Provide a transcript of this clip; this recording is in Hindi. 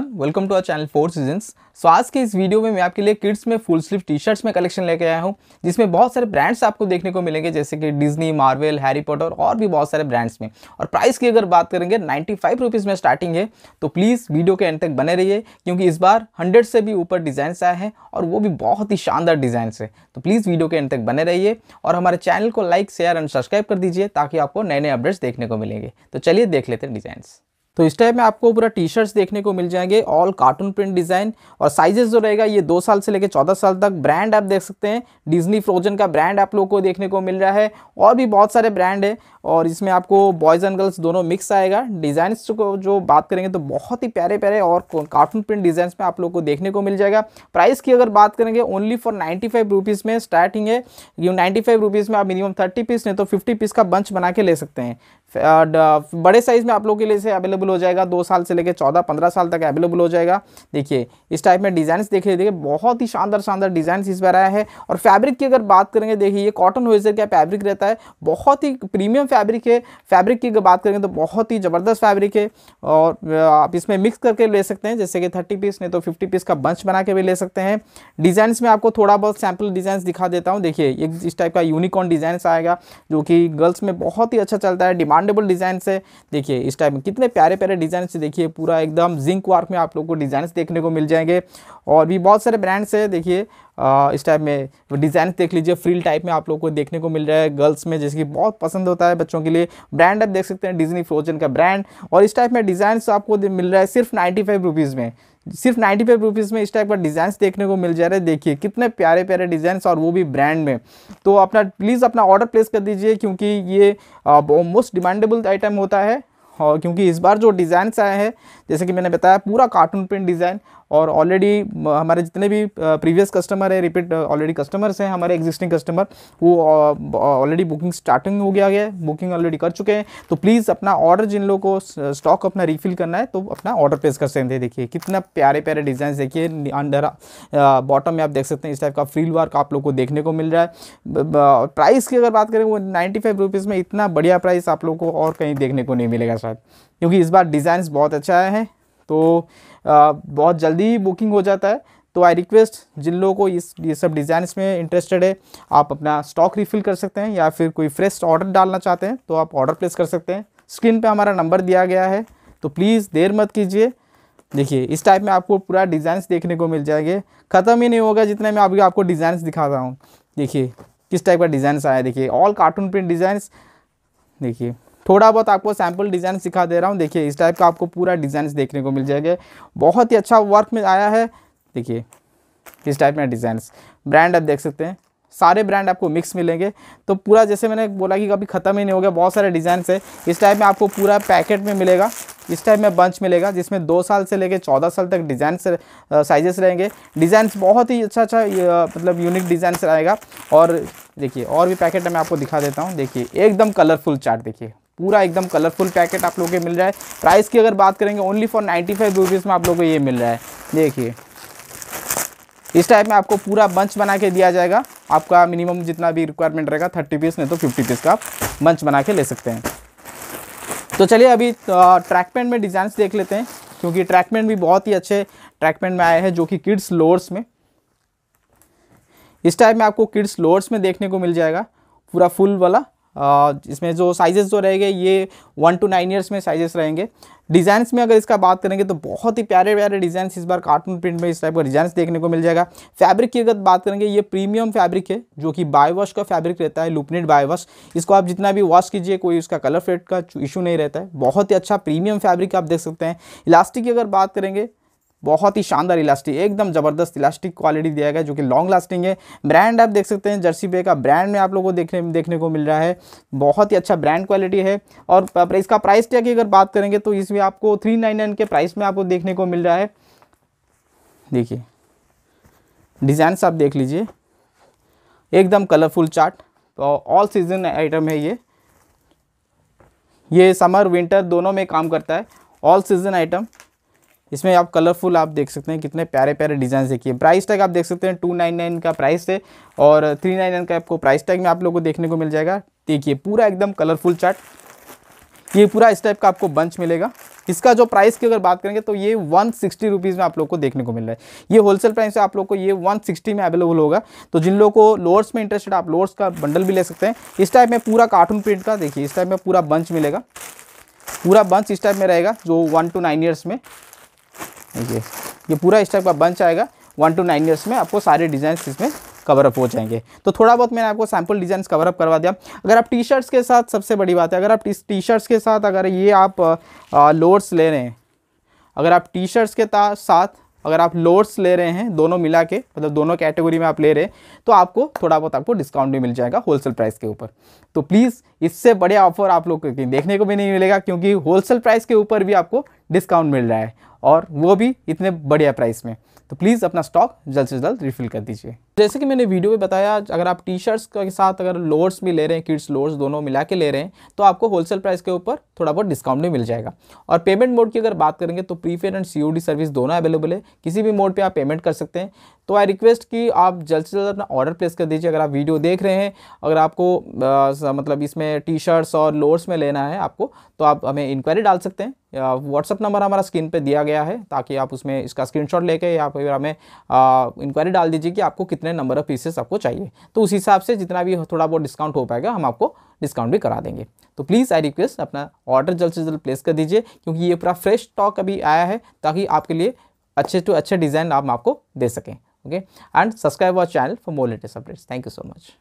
Welcome to our channel Four Seasons so आज के इस वीडियो में मैं आपके लिए किड्स में फुल स्लीव टी शर्ट्स में कलेक्शन लेके आया हूँ, जिसमें बहुत सारे ब्रांड्स आपको देखने को मिलेंगे, जैसे कि डिज्नी मार्वल हैरी पॉटर और भी बहुत सारे ब्रांड्स में। और प्राइस की अगर बात करेंगे नाइन्टी फाइव में स्टार्टिंग है तो प्लीज़ वीडियो के एंड तक बने रहिए, क्योंकि इस बार हंड्रेड से भी ऊपर डिज़ाइन आए हैं और वो भी बहुत ही शानदार डिज़ाइन है। तो प्लीज़ वीडियो के एंड तक बने रहिए और हमारे चैनल को लाइक शेयर एंड सब्सक्राइब कर दीजिए, ताकि आपको नए नए अपडेट्स देखने को मिलेंगे। तो चलिए देख लेते हैं डिज़ाइंस तो इस टाइप में आपको पूरा टी शर्ट्स देखने को मिल जाएँगे ऑल कार्टून प्रिंट डिज़ाइन और साइजेस जो रहेगा ये दो साल से लेकर चौदह साल तक ब्रांड आप देख सकते हैं। डिज्नी फ्रोजन का ब्रांड आप लोगों को देखने को मिल रहा है और भी बहुत सारे ब्रांड है और इसमें आपको बॉयज़ एंड गर्ल्स दोनों मिक्स आएगा। डिज़ाइन को जो बात करेंगे तो बहुत ही प्यारे प्यारे और कार्टून प्रिंट डिज़ाइन में आप लोग को देखने को मिल जाएगा। प्राइस की अगर बात करेंगे only for ninety five rupees में स्टार्टिंग है। नाइन्टी फाइव रुपीज़ में आप मिनिमम थर्टी पीस नहीं तो फिफ्टी पीस का बंच बना के ले सकते हैं। बड़े साइज़ में आप लोग के लिए से अवेलेबल हो जाएगा, दो साल से लेकर चौदह, पंद्रह साल तक अवेलेबल हो जाएगा। देखिए, इस टाइप में डिज़ाइन देखिए देखिए, बहुत ही शानदार शानदार डिज़ाइन इस बार आया है। और फैब्रिक की अगर बात करेंगे, देखिए, ये कॉटन वेजर का फैब्रिक रहता है, बहुत ही प्रीमियम फैब्रिक है। फैब्रिक की अगर बात करेंगे तो बहुत ही ज़बरदस्त फैब्रिक है। और आप इसमें मिक्स करके ले सकते हैं, जैसे कि थर्टी पीस नहीं तो फिफ्टी पीस का बंच बना के भी ले सकते हैं। डिज़ाइन में आपको थोड़ा बहुत सैंपल डिज़ाइन दिखा देता हूँ। देखिए एक इस टाइप का यूनिकॉर्न डिज़ाइन आएगा, जो कि गर्ल्स में बहुत ही अच्छा चलता है डिमांडेबल डिज़ाइन से, देखिए, इस टाइप में कितने प्यारे प्यारे डिज़ाइन देखिए, पूरा एकदम जिंक वार्क में आप लोग को डिज़ाइन देखने को मिल जाएँगे। और भी बहुत सारे ब्रांड्स है, देखिए इस टाइप में डिज़ाइन देख लीजिए फ्रील टाइप में आप लोग को देखने को मिल रहा है गर्ल्स में, जैसे कि बहुत पसंद होता है बच्चों के लिए। ब्रांड आप देख सकते हैं डिजनी फ्रोजन का ब्रांड और इस टाइप में डिज़ाइन आपको मिल रहा है सिर्फ़ नाइन्टी फाइव रुपीज़ में। सिर्फ़ नाइन्टी फाइव रुपीज़ में इस टाइप का डिज़ाइन देखने को मिल जा रहे है। देखिए, कितने प्यारे प्यारे डिज़ाइन और वो भी ब्रांड में। तो अपना प्लीज़ अपना ऑर्डर प्लेस कर दीजिए, क्योंकि ये मोस्ट डिमांडेबल आइटम होता है। और क्योंकि इस बार जो डिज़ाइंस आए हैं, जैसे कि मैंने बताया, पूरा कार्टून प्रिंट डिज़ाइन और ऑलरेडी हमारे जितने भी प्रीवियस कस्टमर है रिपीट ऑलरेडी कस्टमर्स हैं, हमारे एग्जिस्टिंग कस्टमर वो ऑलरेडी बुकिंग स्टार्टिंग हो गया है बुकिंग ऑलरेडी कर चुके हैं। तो प्लीज़ अपना ऑर्डर जिन लोगों को स्टॉक अपना रिफिल करना है तो अपना ऑर्डर प्लेस कर सकते हैं। देखिए, कितना प्यारे प्यारे डिज़ाइन देखिए अंडर बॉटम में आप देख सकते हैं, इस टाइप का फ्रील वर्क आप लोग को देखने को मिल रहा है। प्राइस की अगर बात करें, वो नाइन्टी फाइव में इतना बढ़िया प्राइस आप लोग को और कहीं देखने को नहीं मिलेगा शायद क्योंकि इस बार डिज़ाइन बहुत अच्छा आया है तो बहुत जल्दी बुकिंग हो जाता है। तो आई रिक्वेस्ट जिन लोगों को इस, ये सब डिज़ाइन में इंटरेस्टेड है, आप अपना स्टॉक रिफ़िल कर सकते हैं या फिर कोई फ्रेश ऑर्डर डालना चाहते हैं तो आप ऑर्डर प्लेस कर सकते हैं। स्क्रीन पे हमारा नंबर दिया गया है तो प्लीज़ देर मत कीजिए। देखिए, इस टाइप में आपको पूरा डिज़ाइन देखने को मिल जाएँगे। ख़त्म ही नहीं होगा जितने मैं अभी आपको डिज़ाइन दिखा रहा हूँ। देखिए, किस टाइप का डिज़ाइन आया देखिए ऑल कार्टून प्रिंट डिज़ाइंस देखिए थोड़ा बहुत आपको सैंपल डिज़ाइन सिखा दे रहा हूँ। देखिए, इस टाइप का आपको पूरा डिज़ाइन देखने को मिल जाएगा। बहुत ही अच्छा वर्क में आया है। देखिए, इस टाइप में डिज़ाइन ब्रांड आप देख सकते हैं। सारे ब्रांड आपको मिक्स मिलेंगे। तो पूरा जैसे मैंने बोला कि कभी ख़त्म ही नहीं हो गया, बहुत सारे डिज़ाइन है। इस टाइप में आपको पूरा पैकेट में मिलेगा। इस टाइप में बंच मिलेगा, जिसमें दो साल से लेकर चौदह साल तक डिज़ाइन साइजेस रहेंगे। डिज़ाइन बहुत ही अच्छा अच्छा मतलब यूनिक डिज़ाइन रहेगा और देखिए, और भी पैकेट मैं आपको दिखा देता हूँ। देखिए, एकदम कलरफुल चार्ट देखिए। पूरा एकदम कलरफुल पैकेट आप लोगों को मिल रहा है प्राइस की अगर बात करेंगे only for ninety five rupees में आप लोगों को ये मिल रहा है। देखिए। इस टाइप में आपको पूरा बंच बना के दिया जाएगा। आपका मिनिमम जितना भी रिक्वायरमेंट रहेगा थर्टी पीस नहीं तो फिफ्टी पीस का आप बंच बना के ले सकते हैं। तो चलिए अभी ट्रैक पैंट में डिज़ाइन देख लेते हैं, क्योंकि ट्रैक पैंट भी बहुत ही अच्छे ट्रैक पैंट में आए हैं, जो कि किड्स लोअर्स में। इस टाइप में आपको किड्स लोअर्स में देखने को मिल जाएगा। पूरा फुल वाला। इसमें जो साइजेस जो रहेंगे, ये वन टू नाइन ईयर्स में साइजेस रहेंगे। डिज़ाइंस में अगर इसका बात करेंगे तो बहुत ही प्यारे प्यारे डिज़ाइन इस बार कार्टून प्रिंट में इस टाइप का डिज़ाइन देखने को मिल जाएगा। फैब्रिक की अगर बात करेंगे, ये प्रीमियम फैब्रिक है, जो कि बाय वॉश का फैब्रिक रहता है लुपनेट बाय वॉश इसको आप जितना भी वॉश कीजिए, कोई उसका कलर फेट का इशू नहीं रहता है। बहुत ही अच्छा प्रीमियम फैब्रिक आप देख सकते हैं। इलास्टिक की अगर बात करेंगे बहुत ही शानदार इलास्टिक, एकदम ज़बरदस्त इलास्टिक क्वालिटी दिया गया, जो कि लॉन्ग लास्टिंग है। ब्रांड आप देख सकते हैं जर्सी पे का ब्रांड में आप लोगों को देखने देखने को मिल रहा है। बहुत ही अच्छा ब्रांड क्वालिटी है। और इसका प्राइस टैग की अगर बात करेंगे तो इसमें आपको थ्री नाइन नाइन के प्राइस में आपको देखने को मिल रहा है। देखिए डिज़ाइंस आप देख लीजिए। एकदम colourful chart all season item है ये। ये समर विंटर दोनों में काम करता है। ऑल सीज़न आइटम इसमें आप कलरफुल आप देख सकते हैं, कितने प्यारे प्यारे डिज़ाइन देखिए। प्राइस टैग आप देख सकते हैं टू नाइन नाइन का प्राइस है और थ्री नाइन नाइन का आपको प्राइस टैग में आप लोगों को देखने को मिल जाएगा। देखिए, पूरा एकदम कलरफुल चार्ट ये पूरा इस टाइप का आपको बंच मिलेगा। इसका जो प्राइस की अगर बात करेंगे तो ये वन सिक्सटी रुपीज़ में आप लोग को देखने को मिल रहा है। ये होलसेल प्राइस से आप लोग को ये वन सिक्सटी में अवेलेबल होगा। तो जिन लोगों को लोअर्स में इंटरेस्टेड आप लोअर्स का बंडल भी ले सकते हैं। इस टाइप में पूरा कार्टून प्रिंट का, देखिए, इस टाइप में पूरा बंच मिलेगा। पूरा बंच इस टाइप में रहेगा, जो वन टू नाइन ईयर्स में। देखिए ये पूरा इस टाइप का बंच आएगा। वन टू नाइन ईयर्स में आपको सारे डिज़ाइन इसमें कवर अप हो जाएँगे। तो थोड़ा बहुत मैंने आपको सैंपल डिज़ाइन कवर अप करवा दिया। अगर आप टी शर्ट्स के साथ सबसे बड़ी बात है, अगर आप टी शर्ट्स के साथ अगर ये आप लोड्स ले रहे हैं, अगर आप टी शर्ट्स के साथ अगर आप लोड्स ले रहे हैं, दोनों मिला के मतलब दोनों कैटेगरी में आप ले रहे हैं तो आपको थोड़ा बहुत आपको डिस्काउंट भी मिल जाएगा होलसेल प्राइस के ऊपर। तो प्लीज़ इससे बड़े ऑफ़र आप लोग देखने को भी नहीं मिलेगा, क्योंकि होलसेल प्राइस के ऊपर भी आपको डिस्काउंट मिल रहा है। और वो भी इतने बढ़िया प्राइस में। तो प्लीज़ अपना स्टॉक जल्द से जल्द रिफिल कर दीजिए। जैसे कि मैंने वीडियो में बताया अगर आप टी शर्ट्स के साथ अगर लोअर्स भी ले रहे हैं किड्स लोअर्स दोनों मिला के ले रहे हैं तो आपको होलसेल प्राइस के ऊपर थोड़ा बहुत डिस्काउंट भी मिल जाएगा। और पेमेंट मोड की अगर बात करेंगे तो प्रीपेड एंड सीओडी सर्विस दोनों अवेलेबल है। किसी भी मोड पर आप पेमेंट कर सकते हैं। तो आई रिक्वेस्ट कि आप जल्द से जल्द अपना ऑर्डर प्लेस कर दीजिए। अगर आप वीडियो देख रहे हैं अगर आपको आ, मतलब इसमें टी शर्ट्स और लोअर्स में लेना है आपको तो आप हमें इंक्वायरी डाल सकते हैं। व्हाट्सअप नंबर हमारा स्क्रीन पे दिया गया है ताकि आप उसमें इसका स्क्रीनशॉट लेके या फिर हमें इंक्वायरी डाल दीजिए कि आपको कितने नंबर ऑफ़ पीसेस आपको चाहिए। तो उस हिसाब से जितना भी थोड़ा बहुत डिस्काउंट हो पाएगा, हम आपको डिस्काउंट भी करा देंगे। तो प्लीज़ आई रिक्वेस्ट अपना ऑर्डर जल्द से जल्द प्लेस कर दीजिए, क्योंकि ये पूरा फ्रेश स्टॉक अभी आया है, ताकि आपके लिए अच्छे टू अच्छे डिज़ाइन आप आपको दे सकें। Okay and subscribe our channel for more latest updates thank you so much